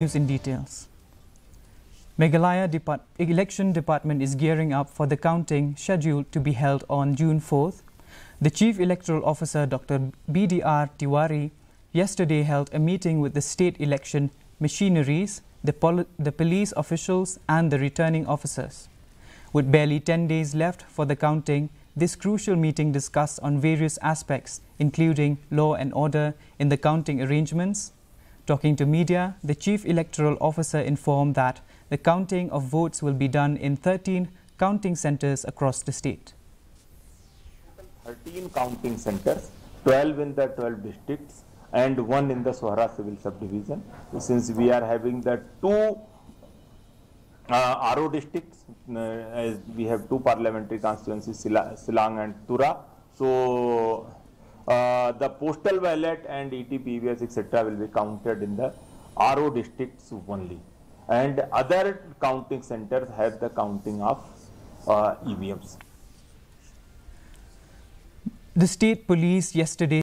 News in details. Meghalaya Depart Election Department is gearing up for the counting scheduled to be held on June 4th. The Chief Electoral Officer Dr. BDR Tiwari yesterday held a meeting with the state election machineries, the, pol the police officials and the returning officers. With barely 10 days left for the counting, this crucial meeting discussed on various aspects including law and order in the counting arrangements, Talking to media, the Chief Electoral Officer informed that the counting of votes will be done in 13 counting centers across the state. 13 counting centers, 12 in the 12 districts and one in the Sohra civil subdivision. Since we are having the two uh, RO districts, uh, as we have two parliamentary constituencies, Shillong and Tura. So uh, the postal ballot and ETPBS etc. will be counted in the RO districts only. And other counting centers have the counting of uh, EVMs. The state police yesterday